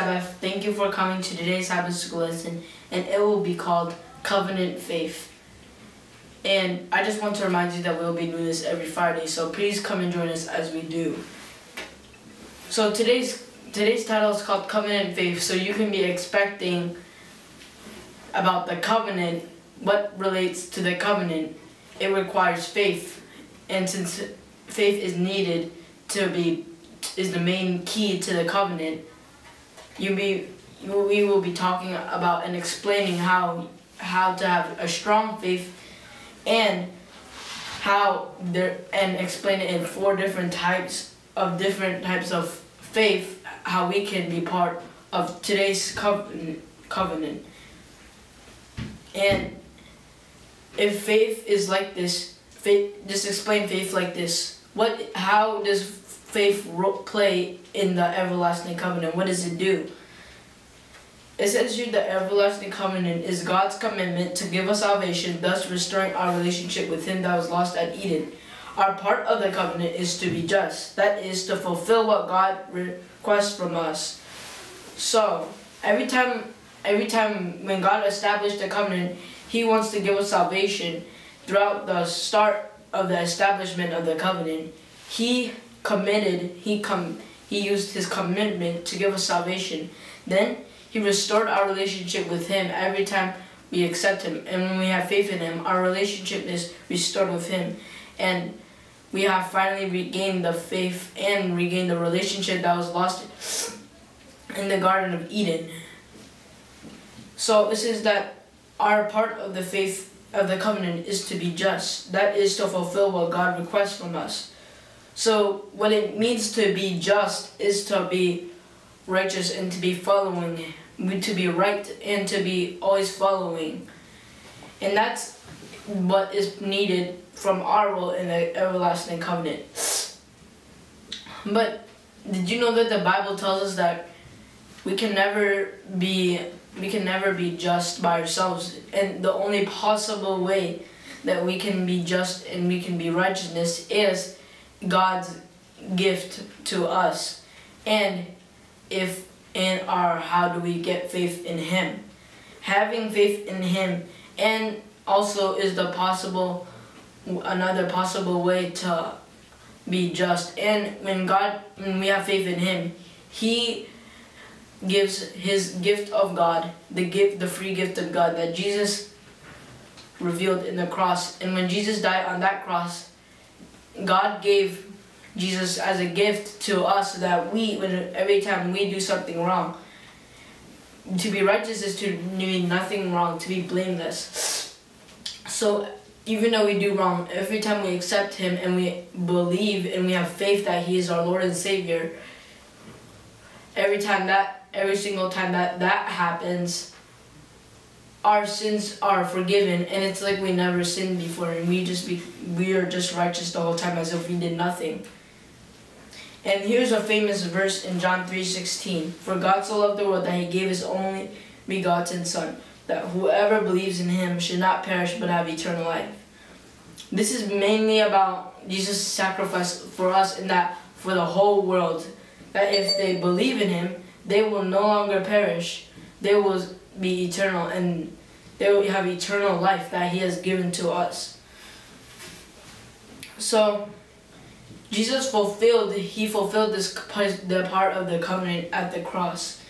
Sabbath. Thank you for coming to today's Sabbath school lesson, and it will be called Covenant Faith. And I just want to remind you that we'll be doing this every Friday, so please come and join us as we do. So today's today's title is called Covenant Faith, so you can be expecting about the covenant, what relates to the covenant. It requires faith, and since faith is needed to be is the main key to the covenant, you be we will be talking about and explaining how how to have a strong faith and how there and explain it in four different types of different types of faith how we can be part of today's covenant covenant. And if faith is like this faith just explain faith like this. What how does faith play in the everlasting covenant what does it do Essentially, the everlasting covenant is God's commitment to give us salvation, thus restoring our relationship with Him that was lost at Eden. Our part of the covenant is to be just, that is, to fulfill what God requests from us. So, every time, every time when God established the covenant, He wants to give us salvation. Throughout the start of the establishment of the covenant, He committed, He com, He used His commitment to give us salvation. Then he restored our relationship with Him every time we accept Him. And when we have faith in Him, our relationship is restored with Him. And we have finally regained the faith and regained the relationship that was lost in the Garden of Eden. So this is that our part of the faith of the covenant is to be just. That is to fulfill what God requests from us. So what it means to be just is to be righteous and to be following, to be right and to be always following. And that's what is needed from our role in the everlasting covenant. But did you know that the Bible tells us that we can never be we can never be just by ourselves and the only possible way that we can be just and we can be righteousness is God's gift to us. And if in our how do we get faith in him? Having faith in him and also is the possible another possible way to be just. And when god when we have faith in him he gives his gift of god the gift the free gift of god that jesus revealed in the cross. And when jesus died on that cross god gave Jesus as a gift to us so that we, every time we do something wrong, to be righteous is to do nothing wrong, to be blameless. So even though we do wrong, every time we accept Him and we believe and we have faith that He is our Lord and Savior, every time that, every single time that that happens, our sins are forgiven and it's like we never sinned before and we just be we are just righteous the whole time as if we did nothing. And here's a famous verse in John 3.16. For God so loved the world that he gave his only begotten Son, that whoever believes in him should not perish but have eternal life. This is mainly about Jesus' sacrifice for us and that for the whole world. That if they believe in him, they will no longer perish. They will be eternal and they will have eternal life that he has given to us. So, Jesus fulfilled, he fulfilled this the part of the covenant at the cross.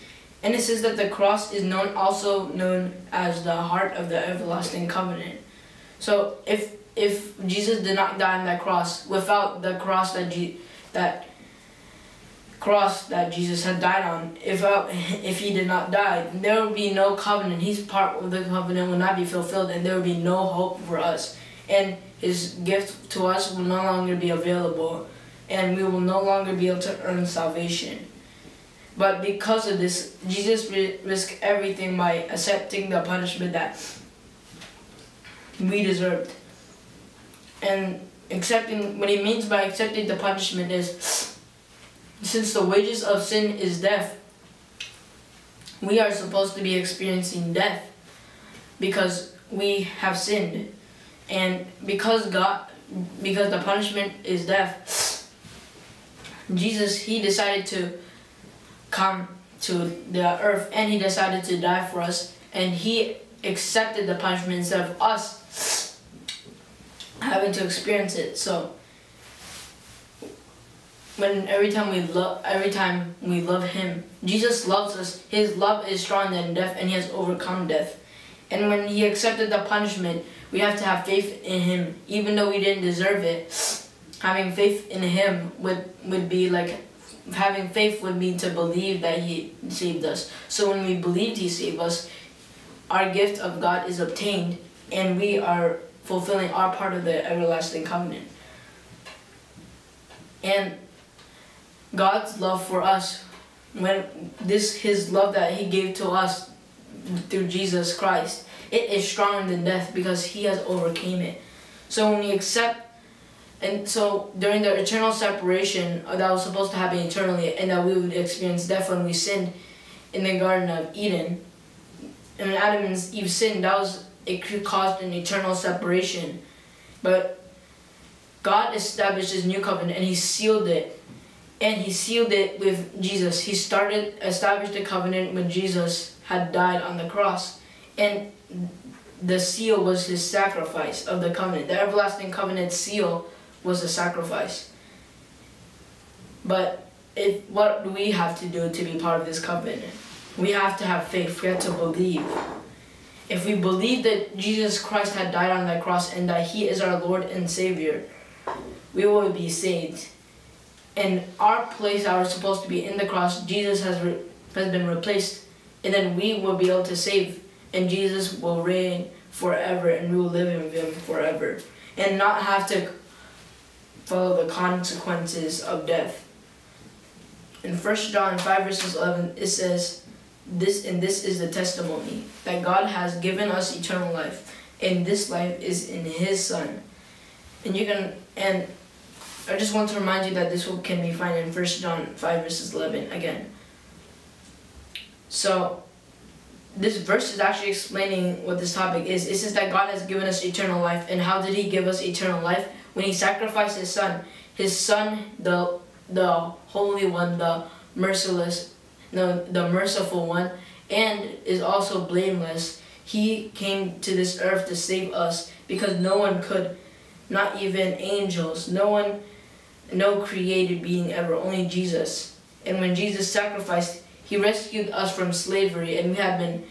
And it says that the cross is known also known as the heart of the everlasting covenant. So if if Jesus did not die on that cross, without the cross that G, that cross that Jesus had died on, if uh, if he did not die, there would be no covenant. His part of the covenant will not be fulfilled, and there would be no hope for us. And his gift to us will no longer be available and we will no longer be able to earn salvation. But because of this, Jesus risked everything by accepting the punishment that we deserved. And accepting, what he means by accepting the punishment is, since the wages of sin is death, we are supposed to be experiencing death because we have sinned. And because God, because the punishment is death, Jesus, he decided to come to the earth and he decided to die for us and he accepted the punishment instead of us having to experience it. So when every time we love every time we love him, Jesus loves us. His love is stronger than death and he has overcome death. And when he accepted the punishment, we have to have faith in him even though we didn't deserve it. Having faith in him would would be like having faith would mean to believe that he saved us. So when we believed he saved us, our gift of God is obtained and we are fulfilling our part of the everlasting covenant. And God's love for us, when this his love that he gave to us through Jesus Christ, it is stronger than death because he has overcame it. So when we accept and so during the eternal separation uh, that was supposed to happen eternally and that we would experience death when we sinned in the Garden of Eden, and when Adam and Eve sinned, that was it caused an eternal separation. But God established his new covenant and he sealed it. And he sealed it with Jesus. He started, established the covenant when Jesus had died on the cross. And the seal was his sacrifice of the covenant. The everlasting covenant seal was the sacrifice. But if, what do we have to do to be part of this covenant? We have to have faith. We have to believe. If we believe that Jesus Christ had died on that cross and that he is our Lord and Savior, we will be saved. And our place that we're supposed to be in the cross, Jesus has, has been replaced. And then we will be able to save. And Jesus will reign forever and we will live in him forever. And not have to follow the consequences of death. In 1 John 5 verses 11, it says, this and this is the testimony that God has given us eternal life and this life is in his son and you can and I just want to remind you that this can be found in 1 John 5 verses 11 again. So this verse is actually explaining what this topic is. It says that God has given us eternal life and how did he give us eternal life? When he sacrificed his son. His son the the holy one the merciless the, the merciful one, and is also blameless. He came to this earth to save us because no one could, not even angels, no one, no created being ever, only Jesus. And when Jesus sacrificed, he rescued us from slavery and we have been,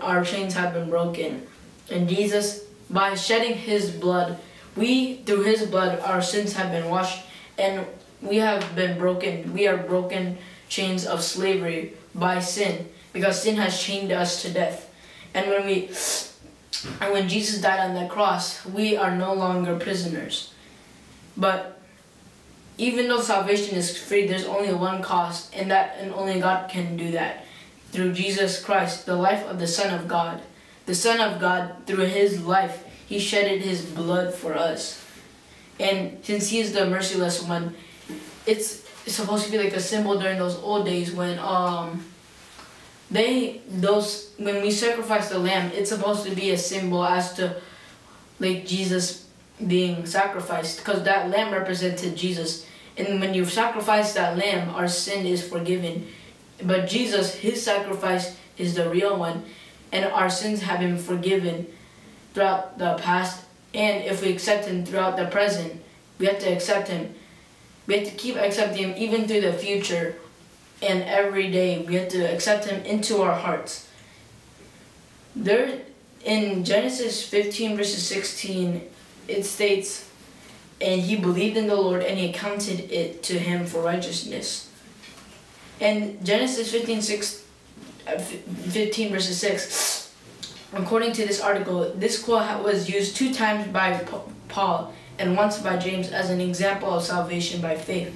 our chains have been broken. And Jesus, by shedding his blood, we, through his blood, our sins have been washed and we have been broken. We are broken chains of slavery by sin because sin has chained us to death. And when we and when Jesus died on that cross, we are no longer prisoners. But even though salvation is free, there's only one cost, and that and only God can do that. Through Jesus Christ, the life of the Son of God. The Son of God, through his life, he shedded his blood for us. And since he is the merciless one, it's it's supposed to be like a symbol during those old days when um they those when we sacrifice the lamb it's supposed to be a symbol as to like jesus being sacrificed because that lamb represented jesus. And when you sacrifice that lamb our sin is forgiven. But jesus his sacrifice is the real one. And our sins have been forgiven throughout the past. And if we accept him throughout the present we have to accept him. We have to keep accepting Him even through the future. And every day. We have to accept Him into our hearts. There, in Genesis 15 verses 16, it states, And he believed in the Lord and he accounted it to him for righteousness. And Genesis 15, 6, uh, 15 verses 6, according to this article, this quote was used two times by Paul and once by James as an example of salvation by faith.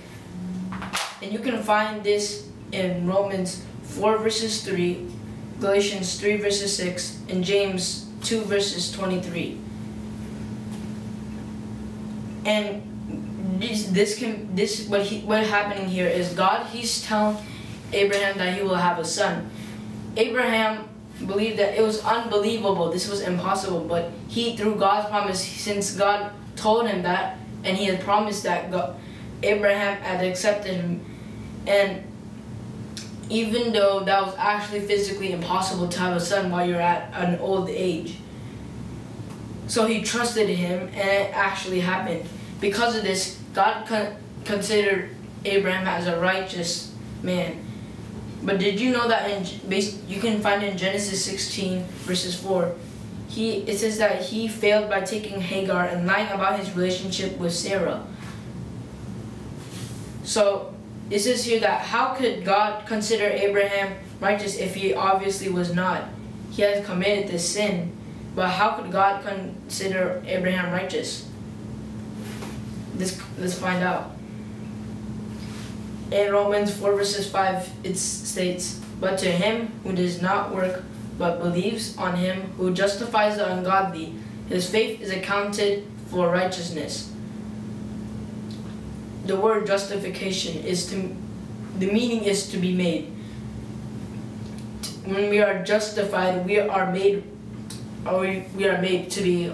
And you can find this in Romans 4 verses 3, Galatians 3 verses 6, and James 2 verses 23. And this, this can this what he what happening here is God he's telling Abraham that he will have a son. Abraham believed that it was unbelievable, this was impossible, but he through God's promise, since God told him that, and he had promised that God, Abraham had accepted him, and even though that was actually physically impossible to have a son while you're at an old age. So he trusted him, and it actually happened. Because of this, God con- considered Abraham as a righteous man. But did you know that in you can find in Genesis 16 verses 4, he it says that he failed by taking Hagar and lying about his relationship with Sarah. So it says here that how could God consider Abraham righteous if he obviously was not? He has committed this sin. But how could God consider Abraham righteous? Let's, let's find out. In Romans 4 verses 5, it states, But to him who does not work, but believes on him who justifies the ungodly, his faith is accounted for righteousness. The word justification is to, the meaning is to be made. When we are justified, we are made, or we, we are made to be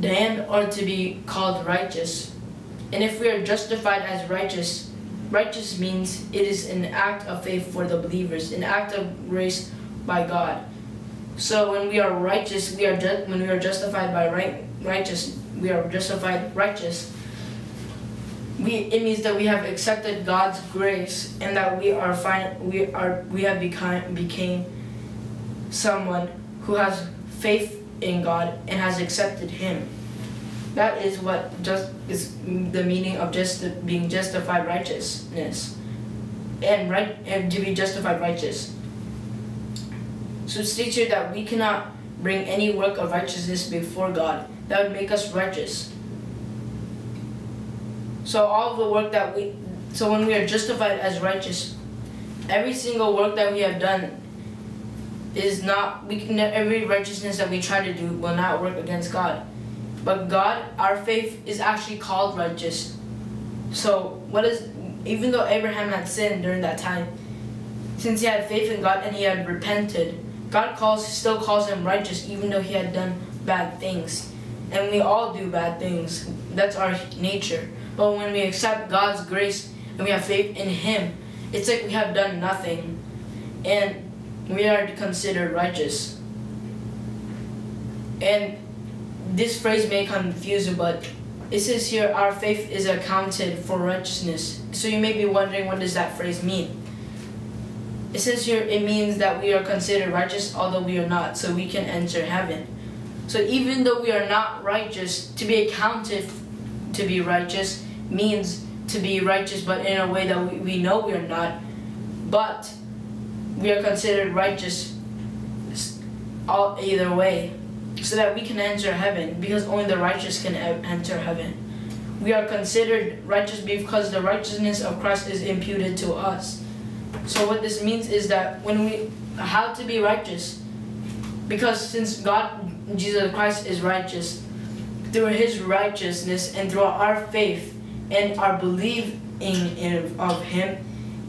damned or to be called righteous. And if we are justified as righteous, righteous means it is an act of faith for the believers, an act of grace by God. So when we are righteous, we are when we are justified by right righteous, we are justified righteous. We it means that we have accepted God's grace and that we are fine we are we have become became someone who has faith in God and has accepted him. That is what just is the meaning of just being justified righteousness, and right and to be justified righteous. So it states here that we cannot bring any work of righteousness before God that would make us righteous. So all the work that we, so when we are justified as righteous, every single work that we have done is not we can every righteousness that we try to do will not work against God. But God, our faith is actually called righteous. So what is even though Abraham had sinned during that time, since he had faith in God and he had repented, God calls still calls him righteous even though he had done bad things. And we all do bad things. That's our nature. But when we accept God's grace and we have faith in him, it's like we have done nothing. And we are considered righteous. And this phrase may confuse you, but it says here, our faith is accounted for righteousness. So you may be wondering, what does that phrase mean? It says here, it means that we are considered righteous, although we are not, so we can enter heaven. So even though we are not righteous, to be accounted to be righteous means to be righteous, but in a way that we, we know we are not. But we are considered righteous all either way so that we can enter heaven because only the righteous can enter heaven. We are considered righteous because the righteousness of Christ is imputed to us. So what this means is that when we how to be righteous because since God Jesus Christ is righteous through his righteousness and through our faith and our belief in, in of him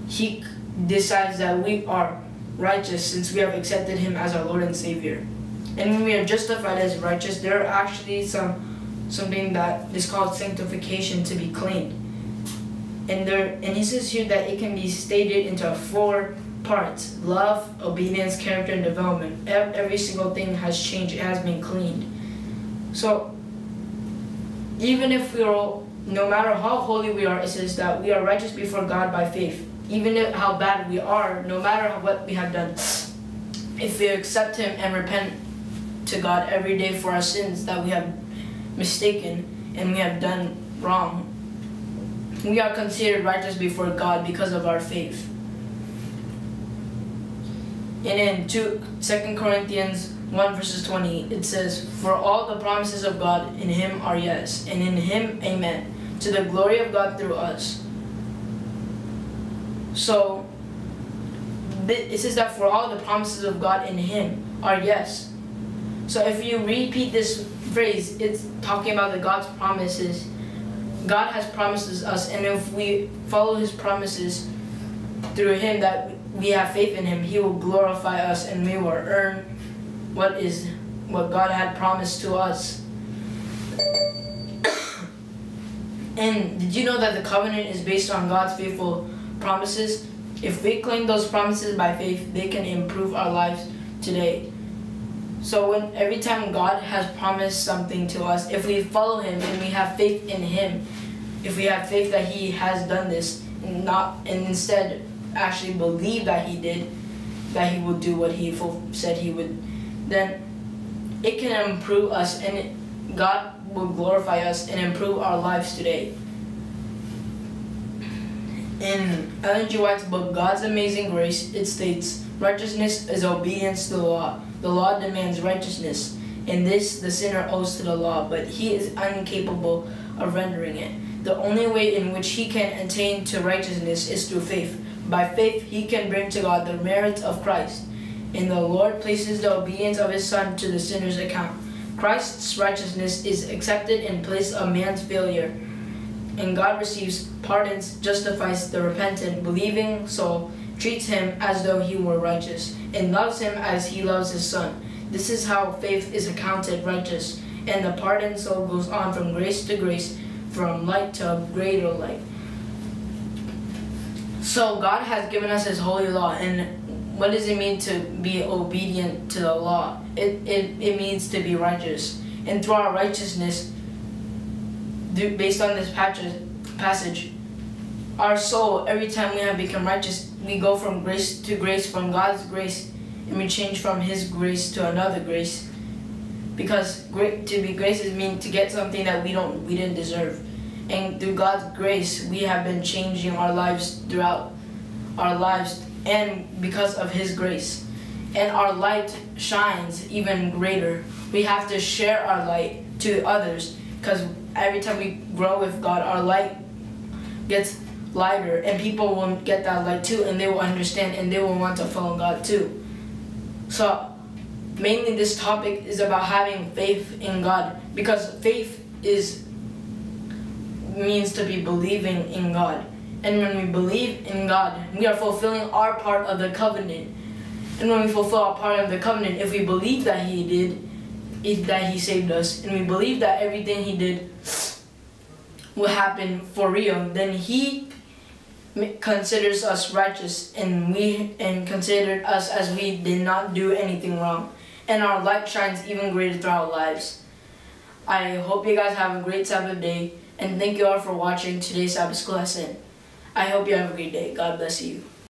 he decides that we are righteous since we have accepted him as our Lord and Savior. And when we are justified as righteous, there are actually some something that is called sanctification to be cleaned. And there and he says here that it can be stated into four parts. Love, obedience, character, and development. Every single thing has changed, it has been cleaned. So even if we are no matter how holy we are, it says that we are righteous before God by faith. Even if how bad we are, no matter what we have done, if we accept Him and repent to God every day for our sins that we have mistaken and we have done wrong. We are considered righteous before God because of our faith. And in 2, 2 Corinthians 1 verses 20, it says, For all the promises of God in him are yes, and in him amen, to the glory of God through us. So, it says that for all the promises of God in him are yes, so if you repeat this phrase, it's talking about the God's promises. God has promises us, and if we follow His promises through Him, that we have faith in Him, He will glorify us, and we will earn what is what God had promised to us. and did you know that the covenant is based on God's faithful promises? If we claim those promises by faith, they can improve our lives today. So when every time God has promised something to us, if we follow Him and we have faith in Him, if we have faith that He has done this, and not and instead actually believe that He did, that He will do what He said He would, then it can improve us and God will glorify us and improve our lives today. In Ellen G. White's book, God's Amazing Grace, it states, Righteousness is obedience to the law. The law demands righteousness. In this, the sinner owes to the law, but he is incapable of rendering it. The only way in which he can attain to righteousness is through faith. By faith, he can bring to God the merits of Christ. And the Lord places the obedience of his Son to the sinner's account. Christ's righteousness is accepted in place of man's failure and God receives pardons, justifies the repentant, believing soul, treats him as though he were righteous, and loves him as he loves his son. This is how faith is accounted righteous, and the pardoned soul goes on from grace to grace, from light to greater light. So God has given us his holy law, and what does it mean to be obedient to the law? It, it, it means to be righteous. And through our righteousness, based on this passage, our soul, every time we have become righteous, we go from grace to grace, from God's grace, and we change from His grace to another grace. Because to be gracious means to get something that we don't, we didn't deserve, and through God's grace, we have been changing our lives throughout our lives, and because of His grace, and our light shines even greater. We have to share our light to others because every time we grow with God, our light gets lighter, and people will get that light too, and they will understand, and they will want to follow God too. So, mainly this topic is about having faith in God, because faith is means to be believing in God. And when we believe in God, we are fulfilling our part of the covenant. And when we fulfill our part of the covenant, if we believe that He did, that he saved us and we believe that everything he did will happen for real, then he considers us righteous and we and considered us as we did not do anything wrong and our light shines even greater through our lives. I hope you guys have a great Sabbath day and thank you all for watching today's Sabbath school lesson. I hope you have a great day. God bless you.